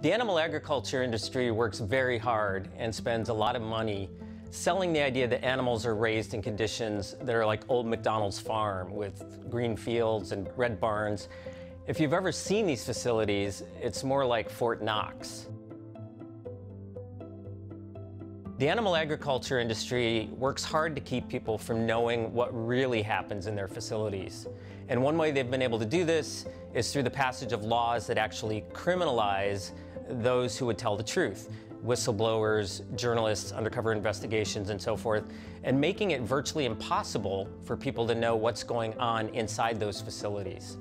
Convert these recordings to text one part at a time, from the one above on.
The animal agriculture industry works very hard and spends a lot of money selling the idea that animals are raised in conditions that are like old MacDonald's farm with green fields and red barns. If you've ever seen these facilities, it's more like Fort Knox. The animal agriculture industry works hard to keep people from knowing what really happens in their facilities. And one way they've been able to do this is through the passage of laws that actually criminalize those who would tell the truth whistleblowers, journalists, undercover investigations, and so forth, and making it virtually impossible for people to know what's going on inside those facilities.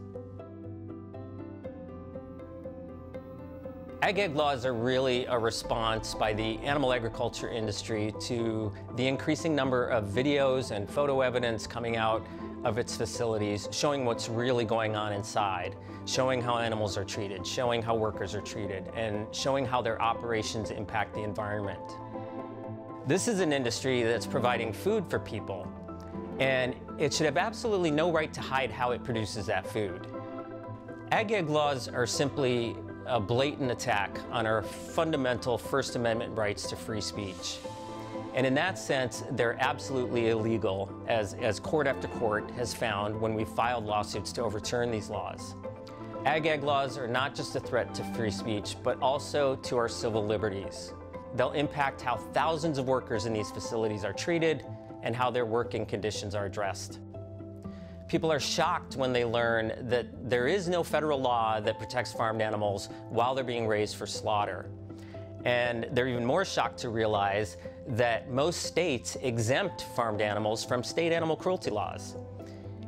Ag-Gag laws are really a response by the animal agriculture industry to the increasing number of videos and photo evidence coming out of its facilities, showing what's really going on inside, showing how animals are treated, showing how workers are treated, and showing how their operations impact the environment. This is an industry that's providing food for people, and it should have absolutely no right to hide how it produces that food. Ag-Gag laws are simply a blatant attack on our fundamental First Amendment rights to free speech. And in that sense, they're absolutely illegal, as, as court after court has found when we filed lawsuits to overturn these laws. Ag-Gag laws are not just a threat to free speech, but also to our civil liberties. They'll impact how thousands of workers in these facilities are treated and how their working conditions are addressed. People are shocked when they learn that there is no federal law that protects farmed animals while they're being raised for slaughter. And they're even more shocked to realize that most states exempt farmed animals from state animal cruelty laws.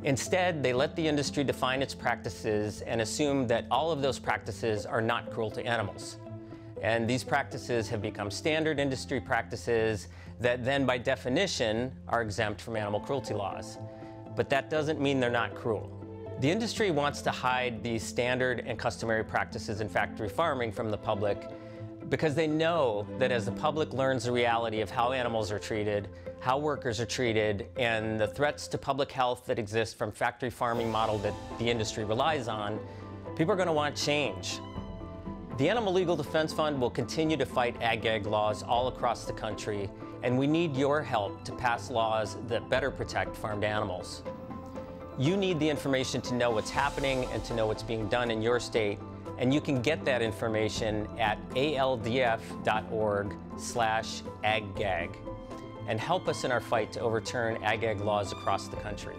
Instead, they let the industry define its practices and assume that all of those practices are not cruel to animals. And these practices have become standard industry practices that then, by definition, are exempt from animal cruelty laws. But that doesn't mean they're not cruel. The industry wants to hide these standard and customary practices in factory farming from the public because they know that as the public learns the reality of how animals are treated, how workers are treated, and the threats to public health that exist from factory farming model that the industry relies on, people are going to want change. The Animal Legal Defense Fund will continue to fight ag-gag laws all across the country, and we need your help to pass laws that better protect farmed animals. You need the information to know what's happening and to know what's being done in your state and you can get that information at aldf.org slash aggag and help us in our fight to overturn ag-gag laws across the country.